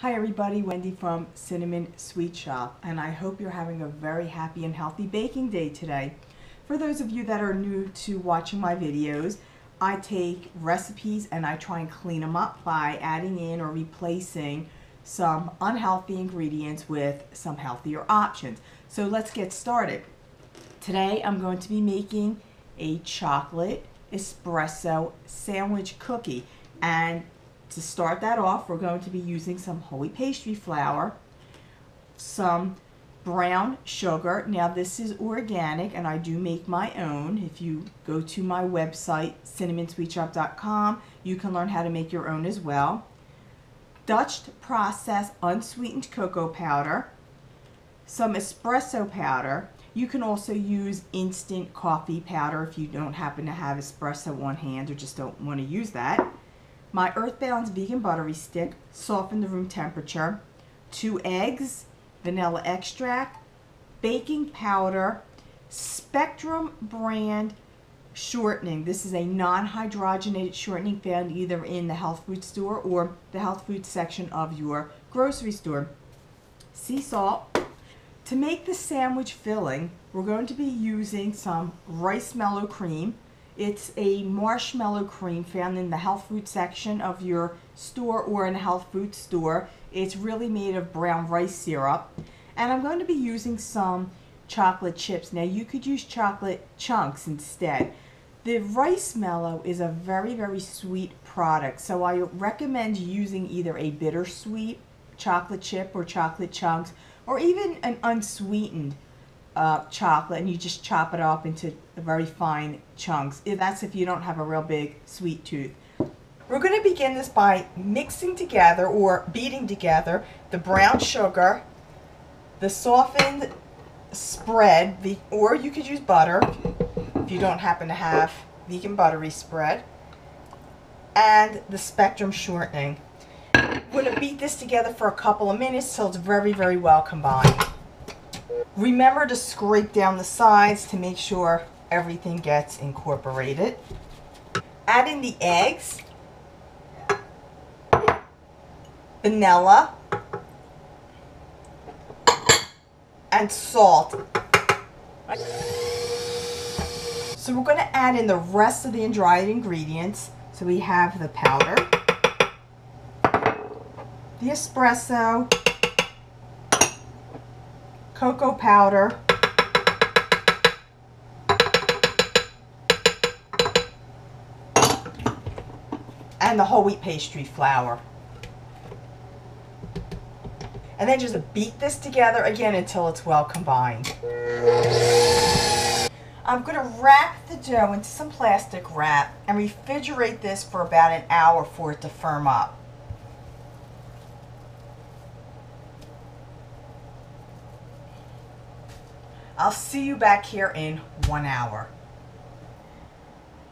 Hi everybody, Wendy from Cinnamon Sweet Shoppe, and I hope you're having a very happy and healthy baking day today. For those of you that are new to watching my videos, I take recipes and I try and clean them up by adding in or replacing some unhealthy ingredients with some healthier options. So let's get started. Today I'm going to be making a chocolate espresso sandwich cookie and to start that off, we're going to be using some holy pastry flour, some brown sugar. Now this is organic and I do make my own. If you go to my website, cinnamonsweetshoppe.com, you can learn how to make your own as well. Dutch processed unsweetened cocoa powder, some espresso powder. You can also use instant coffee powder if you don't happen to have espresso on hand or just don't want to use that my Earth Balance Vegan Buttery Stick, softened to room temperature, two eggs, vanilla extract, baking powder, Spectrum brand shortening. This is a non-hydrogenated shortening found either in the health food store or the health food section of your grocery store. Sea salt. To make the sandwich filling, we're going to be using some Ricemellow cream, it's a marshmallow cream found in the health food section of your store or in a health food store. It's really made of brown rice syrup. And I'm going to be using some chocolate chips. Now you could use chocolate chunks instead. The Ricemellow is a very, very sweet product. So I recommend using either a bittersweet chocolate chip or chocolate chunks or even an unsweetened uh, chocolate and you just chop it up into very fine chunks. That's if you don't have a real big sweet tooth. We're going to begin this by mixing together or beating together the brown sugar, the softened spread, the, or you could use butter if you don't happen to have vegan buttery spread, and the spectrum shortening. We're going to beat this together for a couple of minutes till it's very, very well combined. Remember to scrape down the sides to make sure everything gets incorporated. Add in the eggs, vanilla, and salt. So we're going to add in the rest of the dried ingredients. So we have the powder, the espresso, cocoa powder, and the whole wheat pastry flour. And then just beat this together again until it's well combined. I'm going to wrap the dough into some plastic wrap and refrigerate this for about an hour for it to firm up. I'll see you back here in one hour.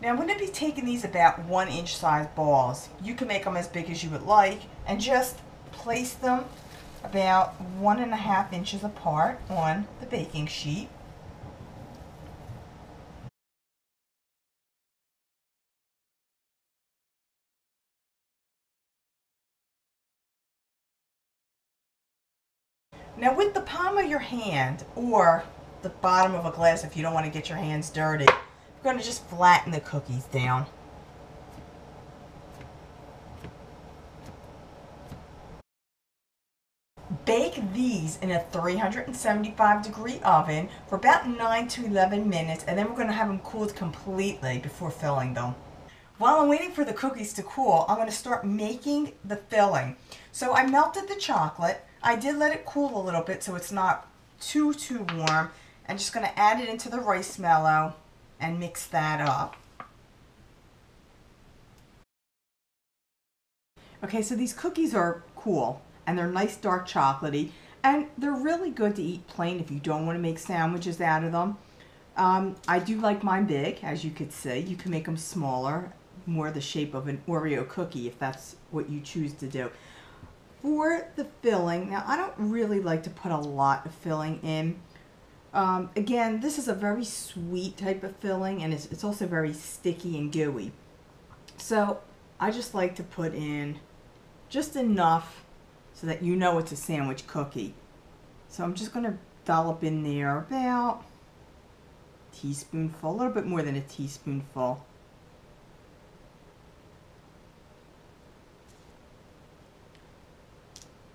Now I'm going to be taking these about one inch size balls. You can make them as big as you would like and just place them about one and a half inches apart on the baking sheet. Now with the palm of your hand or the bottom of a glass if you don't want to get your hands dirty. We're going to just flatten the cookies down. Bake these in a 375 degree oven for about 9 to 11 minutes and then we're going to have them cooled completely before filling them. While I'm waiting for the cookies to cool, I'm going to start making the filling. So I melted the chocolate. I did let it cool a little bit so it's not too, too warm. I'm just going to add it into the Ricemellow and mix that up. Okay, so these cookies are cool and they're nice dark chocolatey and they're really good to eat plain if you don't want to make sandwiches out of them. Um, I do like mine big, as you could see. You can make them smaller, more the shape of an Oreo cookie if that's what you choose to do. For the filling, now I don't really like to put a lot of filling in. Um, again, this is a very sweet type of filling and it's, it's also very sticky and gooey. So I just like to put in just enough so that you know it's a sandwich cookie. So I'm just going to dollop in there about teaspoonful, a little bit more than a teaspoonful.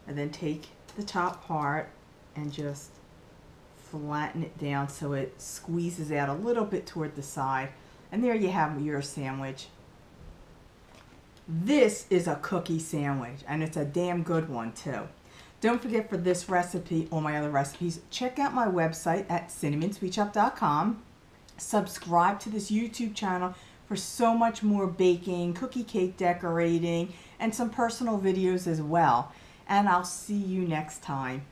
And then take the top part and just flatten it down so it squeezes out a little bit toward the side. And there you have your sandwich. This is a cookie sandwich and it's a damn good one too. Don't forget for this recipe or my other recipes, check out my website at cinnamonsweetshoppe.com. Subscribe to this YouTube channel for so much more baking, cookie cake decorating, and some personal videos as well. And I'll see you next time.